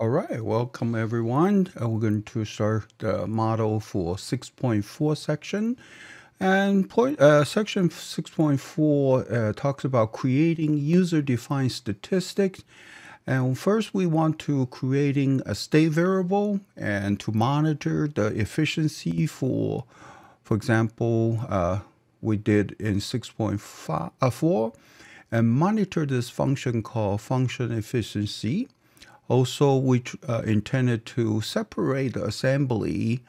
All right, welcome everyone. Uh, we're going to start the model for 6.4 section. And point, uh, section 6.4 uh, talks about creating user-defined statistics. And first we want to creating a state variable and to monitor the efficiency for, for example, uh, we did in 6.4 uh, and monitor this function called function efficiency. Also, we uh, intended to separate the assembly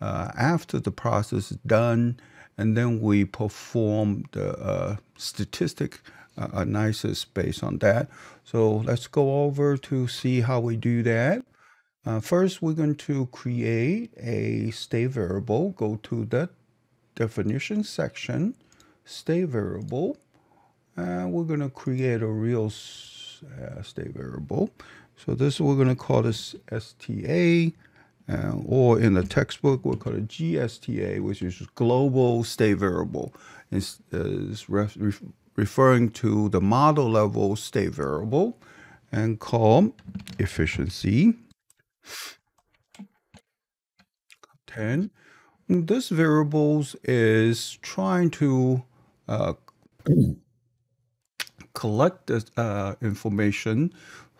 uh, after the process is done, and then we perform the uh, statistic uh, analysis based on that. So let's go over to see how we do that. Uh, first, we're going to create a state variable. Go to the definition section, state variable, and we're going to create a real uh, state variable. So this we're going to call this STA, uh, or in the textbook we'll call it GSTA, which is global state variable. It's, uh, it's ref referring to the model level state variable, and call efficiency 10. This variables is trying to uh, collect the uh, information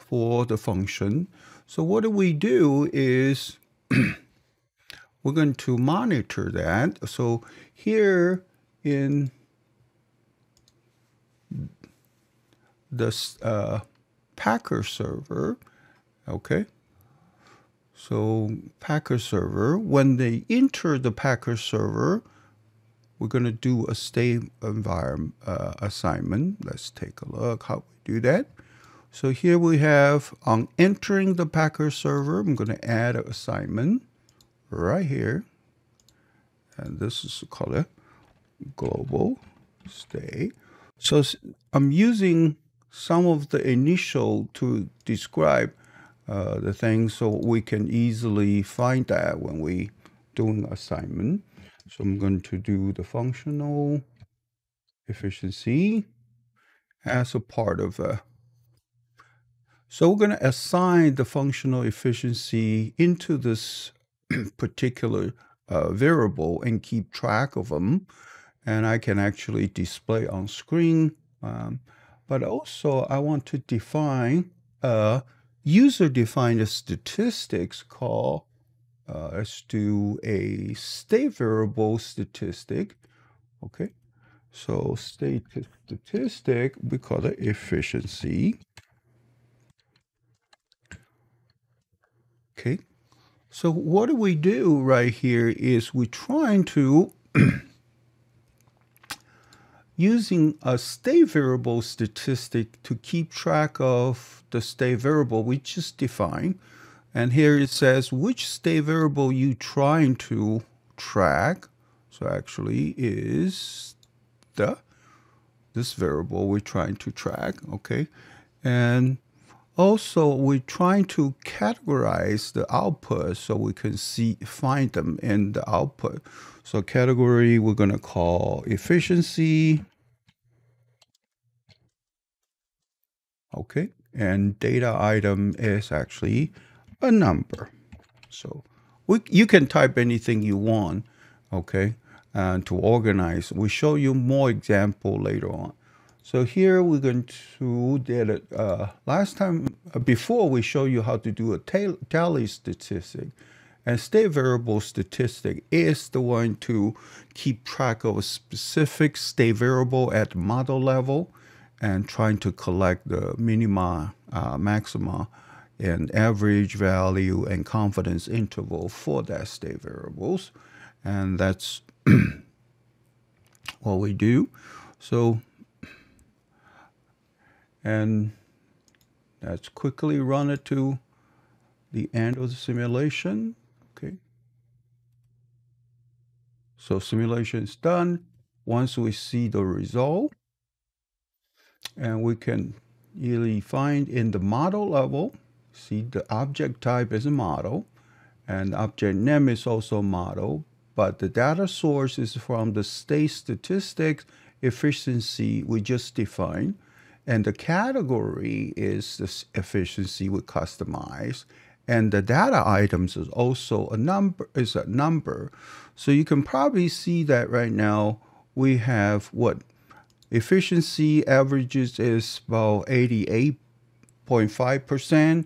for the function. So what do we do is we're going to monitor that. So here in the uh, Packer server, okay, so Packer server, when they enter the Packer server, we're going to do a state environment uh, assignment. Let's take a look how we do that. So here we have on entering the Packer server, I'm going to add an assignment right here. And this is called a global stay. So I'm using some of the initial to describe uh, the thing so we can easily find that when we doing assignment. So I'm going to do the functional efficiency as a part of a so we're going to assign the functional efficiency into this particular uh, variable and keep track of them. And I can actually display on screen. Um, but also I want to define a user-defined statistics call uh, let's do a state variable statistic. Okay. So state statistic, we call it efficiency. Okay. So what do we do right here is we're trying to, using a state variable statistic to keep track of the state variable we just defined. And here it says which state variable you trying to track. So actually is the this variable we're trying to track, okay? And also, we're trying to categorize the output so we can see find them in the output. So category we're going to call efficiency. Okay, and data item is actually a number. So we, you can type anything you want, okay, and to organize. We show you more example later on. So here we're going to did it uh, last time uh, before we show you how to do a tally statistic and state variable statistic is the one to keep track of a specific state variable at model level and trying to collect the minima, uh, maxima, and average value and confidence interval for that state variables. And that's what we do. So and let's quickly run it to the end of the simulation. Okay. So simulation is done. Once we see the result, and we can easily find in the model level, see the object type is a model, and object name is also model, but the data source is from the state statistics efficiency we just defined. And the category is this efficiency we customize. and the data items is also a number is a number. So you can probably see that right now we have what efficiency averages is about 88.5%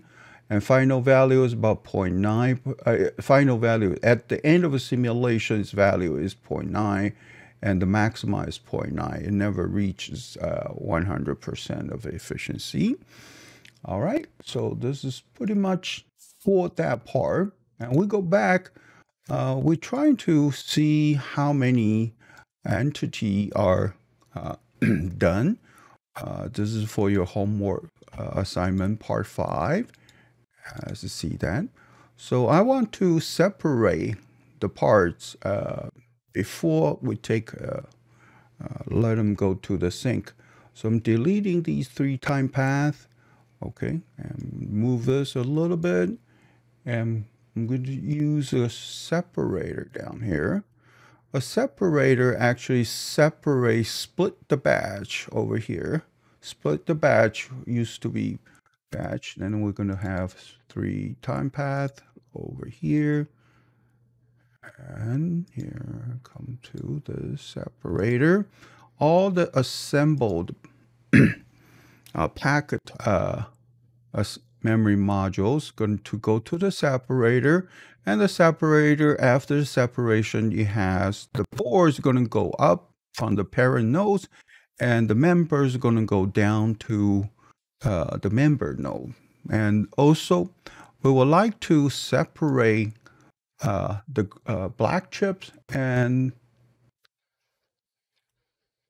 and final value is about 0.9 uh, final value at the end of a simulation its value is 0.9 and the maxima is 0.9 it never reaches uh, 100% of efficiency. All right so this is pretty much for that part. And we go back uh, we're trying to see how many entity are uh, done. Uh, this is for your homework uh, assignment part 5 as you see that. So I want to separate the parts uh, before we take, uh, uh, let them go to the sink. So I'm deleting these three time paths, okay, and move this a little bit. And I'm going to use a separator down here. A separator actually separates, split the batch over here. Split the batch used to be batch. Then we're going to have three time path over here. And here, come to the separator. All the assembled uh, packet uh, memory modules going to go to the separator. And the separator, after the separation, it has the boards going to go up from the parent nodes and the members are going to go down to uh, the member node. And also, we would like to separate uh, the uh, black chips and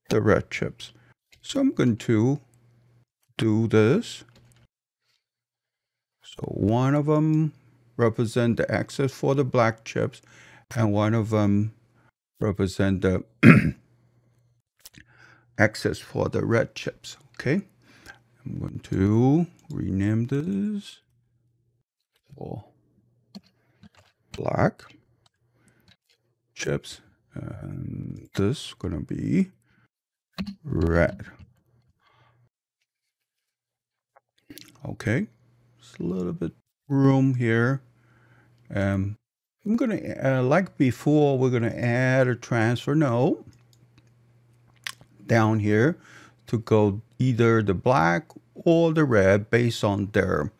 the red chips. So I'm going to do this. So one of them represent the access for the black chips and one of them represent the access for the red chips. Okay. I'm going to rename this for black chips and this to be red. Okay, just a little bit room here. Um, I'm to, uh, like before, we're to add a transfer node down here to go either the black or the red based on their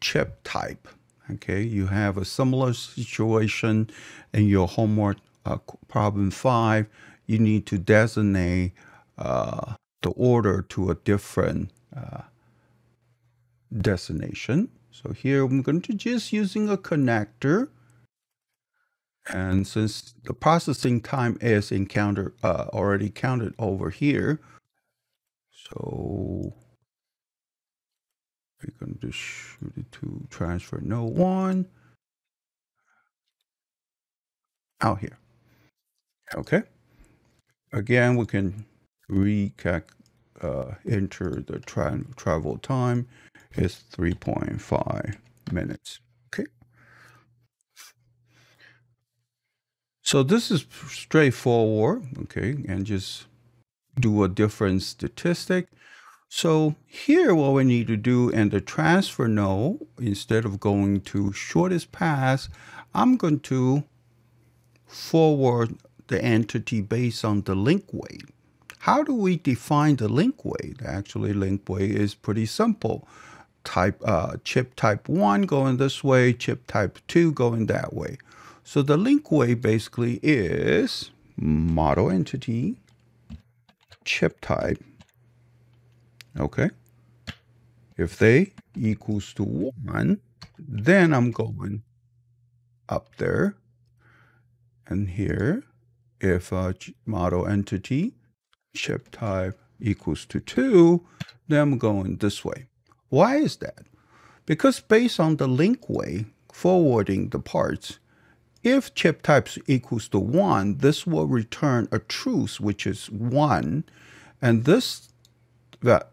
chip type. Okay, you have a similar situation in your homework uh, problem five. You need to designate uh, the order to a different uh, destination. So here I'm going to just using a connector. And since the processing time is encountered uh, already counted over here, so we're going to shoot it to transfer node one out here. Okay. Again, we can recalc uh, enter the tra travel time is 3.5 minutes. Okay. So this is straightforward. Okay. And just do a different statistic. So here what we need to do in the transfer node, instead of going to shortest path, I'm going to forward the entity based on the link weight. How do we define the link weight? Actually, link weight is pretty simple. Type uh, chip type 1 going this way, chip type 2 going that way. So the link weight basically is model entity chip type, okay, if they equals to 1, then I'm going up there. And here, if a model entity chip type equals to 2, then I'm going this way. Why is that? Because based on the link way, forwarding the parts, if chip types equals to 1, this will return a truth, which is 1, and this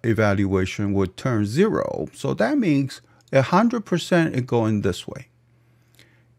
evaluation would turn 0. So that means 100% is going this way.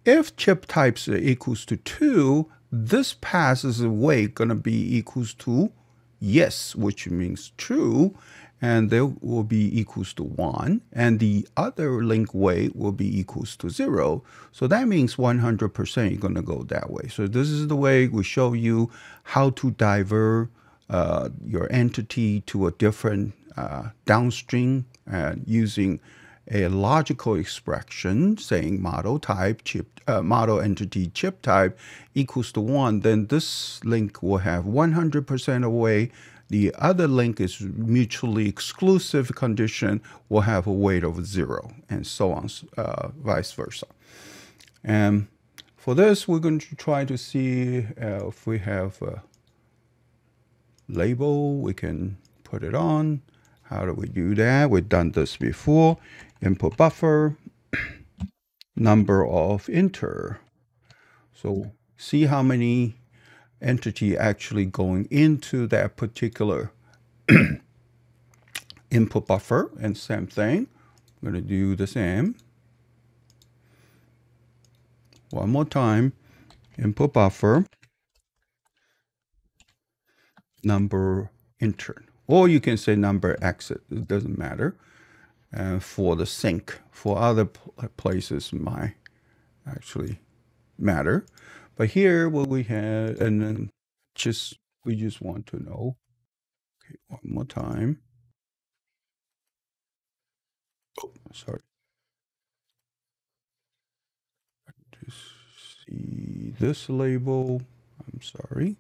If chip types equals to 2, this passes away going to be equals to yes, which means true. and there will be equals to 1, and the other link weight will be equals to 0. So that means 100% you're going to go that way. So this is the way we show you how to divert uh, your entity to a different uh, downstream and using a logical expression saying model type chip uh, model entity chip type equals to 1 then this link will have 100% away the other link is mutually exclusive condition will have a weight of zero and so on, uh, vice versa. And for this, we're going to try to see uh, if we have label, we can put it on. How do we do that? We've done this before. Input buffer, number of enter. So see how many entity actually going into that particular input buffer. And same thing, I'm going to do the same. One more time, input buffer, number intern. Or you can say number exit, it doesn't matter. Uh, for the sink, for other places might actually matter. But here, what we have, and then just, we just want to know. Okay, one more time. Oh, sorry. To see this label, I'm sorry.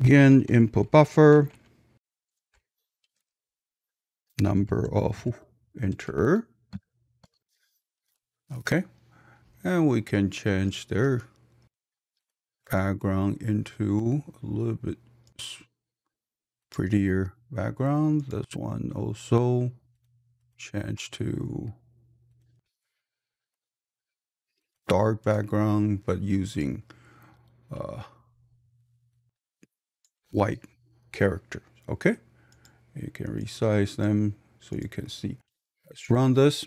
Again, input buffer, number of enter. Okay. And we can change their background into a little bit prettier background. This one also change to dark background, but using uh, white characters. Okay. You can resize them so you can see. Let's run this.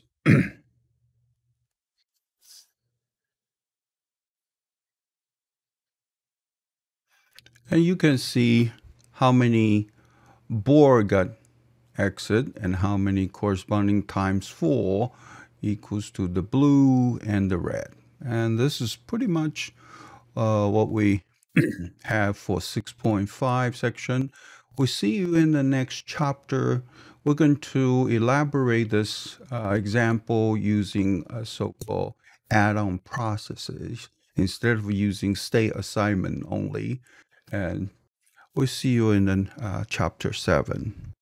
And you can see how many board got exit and how many corresponding times 4 equals to the blue and the red. And this is pretty much uh, what we have for 6.5 section. We'll see you in the next chapter. We're going to elaborate this uh, example using so-called add-on processes instead of using state assignment only. And we'll see you in uh, chapter 7.